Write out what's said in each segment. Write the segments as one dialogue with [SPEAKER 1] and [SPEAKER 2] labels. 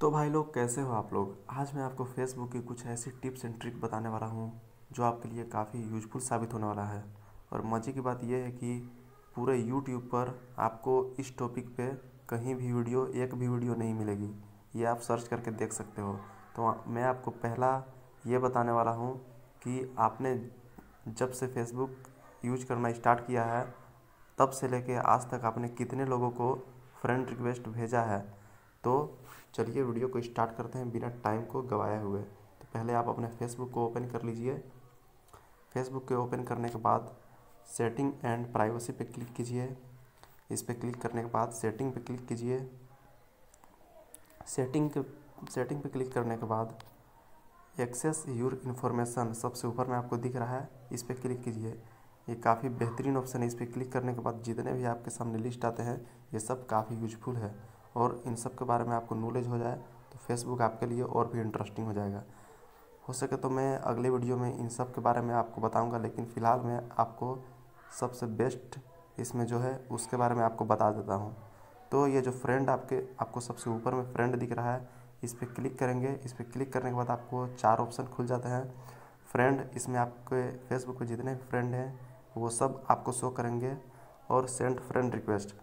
[SPEAKER 1] तो भाई लोग, कैसे हो आप लोग? आज मैं आपको फेसबुक की कुछ ऐसी टिप्स एंड ट्रिक बताने वाला हूँ, जो आपके लिए काफ़ी यूजफुल साबित होने वाला है। और मज़े की बात यह है कि पूरे यूट्यूब पर आपको इस टॉपिक पे कहीं भी वीडियो एक भी वीडियो नहीं मिलेगी। ये आप सर्च करके देख सकते हो। तो मैं आपको पहला ये बताने वाला हूँ कि आपने जब से फेसबुक यूज़ करना स्टार्ट किया है, तब से लेके आज तक आपने कितने लोगों को फ्रेंड रिक्वेस्ट भेजा है? तो चलिए वीडियो को स्टार्ट करते हैं बिना टाइम को गवाए हुए। तो पहले आप अपने फेसबुक को ओपन कर लीजिए। फेसबुक के ओपन करने के बाद सेटिंग एंड प्राइवेसी पे क्लिक कीजिए। इस पर क्लिक करने के बाद सेटिंग पे क्लिक कीजिए। सेटिंग के, सेटिंग पे क्लिक करने के बाद एक्सेस यूर इन्फॉर्मेशन सबसे ऊपर में आपको दिख रहा है। इस पर क्लिक कीजिए। ये काफ़ी बेहतरीन ऑप्शन है। इस पर क्लिक करने के बाद जितने भी आपके सामने लिस्ट आते हैं, ये सब काफ़ी यूजफुल है। और इन सब के बारे में आपको नॉलेज हो जाए तो फेसबुक आपके लिए और भी इंटरेस्टिंग हो जाएगा। हो सके तो मैं अगले वीडियो में इन सब के बारे में आपको बताऊँगा, लेकिन फ़िलहाल मैं आपको सबसे बेस्ट इसमें जो है, उसके बारे में आपको बता देता हूँ। तो ये जो फ्रेंड आपके, आपको सबसे ऊपर में फ्रेंड दिख रहा है, इस पर क्लिक करेंगे। इस पर क्लिक करने के बाद आपको चार ऑप्शन खुल जाते हैं। फ्रेंड इसमें आपके फेसबुक पे जितने फ्रेंड हैं, वो सब आपको शो करेंगे। और सेंड फ्रेंड रिक्वेस्ट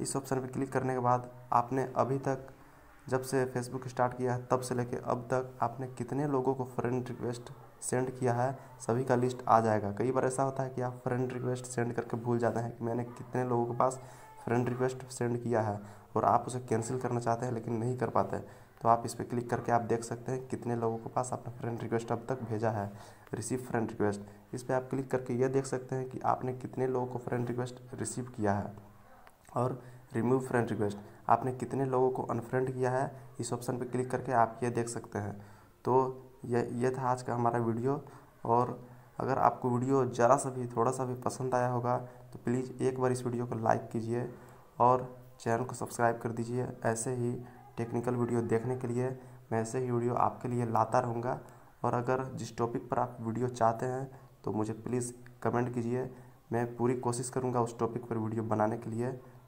[SPEAKER 1] इस ऑप्शन पर क्लिक करने के बाद आपने अभी तक जब से फेसबुक स्टार्ट किया है, तब से लेकर अब तक आपने कितने लोगों को फ्रेंड रिक्वेस्ट सेंड किया है, सभी का लिस्ट आ जाएगा। कई बार ऐसा होता है कि आप फ्रेंड रिक्वेस्ट सेंड करके भूल जाते हैं कि मैंने कितने लोगों के पास फ्रेंड रिक्वेस्ट सेंड किया है और आप उसे कैंसिल करना चाहते हैं लेकिन नहीं कर पाते। तो आप इस पर क्लिक करके आप देख सकते हैं कितने लोगों के पास आपने फ्रेंड रिक्वेस्ट अब तक भेजा है रिसीव फ्रेंड रिक्वेस्ट इस पर आप क्लिक करके ये देख सकते हैं कि आपने कितने लोगों को फ्रेंड रिक्वेस्ट रिसीव किया है। और रिमूव फ्रेंड रिक्वेस्ट आपने कितने लोगों को अनफ्रेंड किया है? इस ऑप्शन पर क्लिक करके आप ये देख सकते हैं। तो ये ये था आज का हमारा वीडियो और अगर आपको वीडियो ज़रा सा भी, थोड़ा सा भी पसंद आया होगा तो प्लीज़ एक बार इस वीडियो को लाइक कीजिए और चैनल को सब्सक्राइब कर दीजिए। ऐसे ही टेक्निकल वीडियो देखने के लिए मैं ऐसे ही वीडियो आपके लिए लाता रहूँगा। और अगर जिस टॉपिक पर आप वीडियो चाहते हैं तो मुझे प्लीज़ कमेंट कीजिए। मैं पूरी कोशिश करूँगा उस टॉपिक पर वीडियो बनाने के लिए।